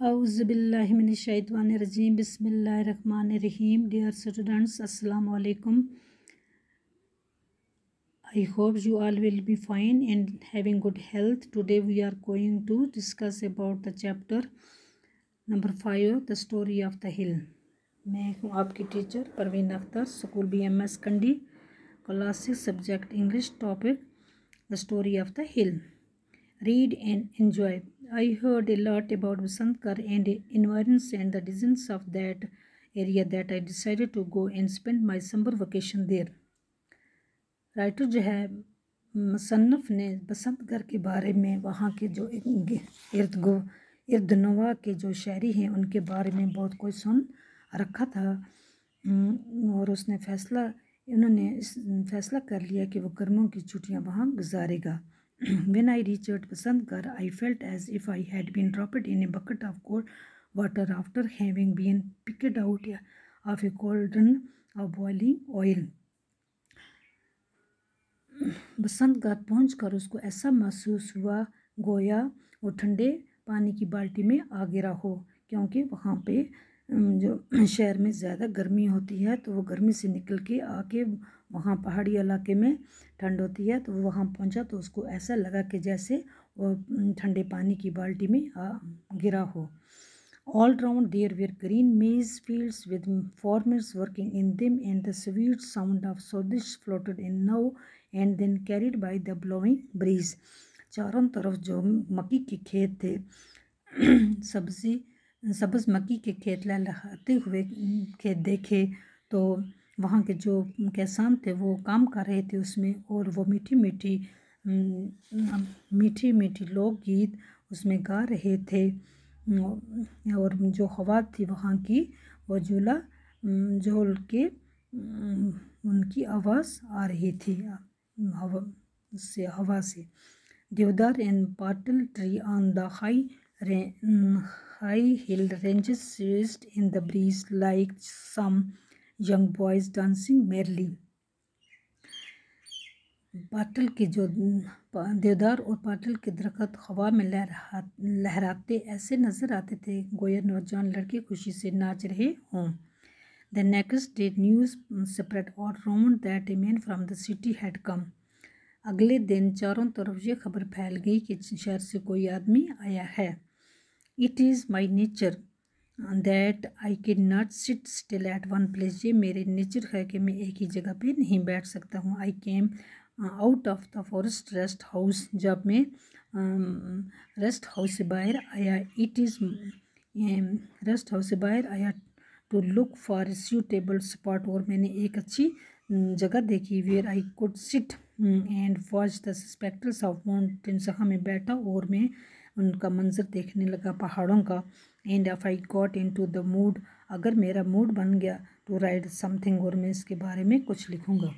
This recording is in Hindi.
अज़बिल्लिन शैतवान रजीम बसमिल्ल रन रहीम डियर स्टूडेंट्स अस्सलाम वालेकुम I hope you all will be fine and having good health today we are going to discuss about the chapter number five the story of the hill मैं हूँ आपकी teacher Parveen Akhtar school B M S Kandi classic subject English topic the story of the hill read and enjoy. I heard a lot about Basantkar and the environs and the designs of that area that I decided to go and spend my summer vacation there. Writer जो है मुसन्फ़ ने बसंतगढ़ के बारे में वहाँ के जो इर्द गो इर्द नवा के जो शहरी हैं उनके बारे में बहुत कुछ सुन रखा था और उसने फ़ैसला उन्होंने फैसला कर लिया कि वो गर्मियों की छुट्टियाँ वहाँ गुजारेगा when I reached Basantgarh, I felt as if I had been dropped in a bucket of cold water after having been picked out of a cauldron of boiling oil. Basantgarh पहुँच कर उसको ऐसा महसूस हुआ गोया वो ठंडे पानी की बाल्टी में आ गिरा हो क्योंकि वहाँ पे जो शहर में ज़्यादा गर्मी होती है तो वो गर्मी से निकल के आके वहाँ पहाड़ी इलाके में ठंड होती है तो वो वहाँ पहुँचा तो उसको ऐसा लगा कि जैसे वो ठंडे पानी की बाल्टी में गिरा हो। All round there were green maize fields with farmers working in them and the sweet sound of सोदिश floated in now and then carried by the blowing breeze. चारों तरफ़ जो मक्की के खेत थे, सब्ज़ी सब्ज़ मक्की के खेत लहलहाते हुए खेत देखे तो वहाँ के जो किसान थे, वो काम कर रहे थे उसमें और वो मीठी मीठी मीठी मीठी लोकगीत उसमें गा रहे थे। और जो हवा थी वहाँ की, वो झूला झोल के उनकी आवाज़ आ रही थी हवा से हवा से। Deodar and पाटल tree on the high high hill ranges swayed in the breeze, like some young boys dancing merrily. पाटल के जो देवदार और पाटल के दरख्त हवा में लहरा, लहराते, ऐसे नज़र आते थे, गोया नौजवान लड़के खुशी से नाच रहे हों। The next day news spread और Roman that man from the city had come अगले दिन चारों तरफ़ ये खबर फैल गई कि शहर से कोई आदमी आया है। It is my nature that I can not sit still at one place ये मेरे नेचर है कि मैं एक ही जगह पे नहीं बैठ सकता हूँ। I came out of the forest rest house जब मैं रेस्ट um, हाउस से बाहर आया इट इज़ रेस्ट हाउस से बाहर आया to look for suitable spot और मैंने एक अच्छी जगह देखी where I could sit and watch the spectacles of mountains जहाँ मैं बैठा और मैं उनका मंज़र देखने लगा। पहाड़ों का and if I got into the mood अगर मेरा मूड बन गया टू राइट समथिंग और मैं इसके बारे में कुछ लिखूँगा।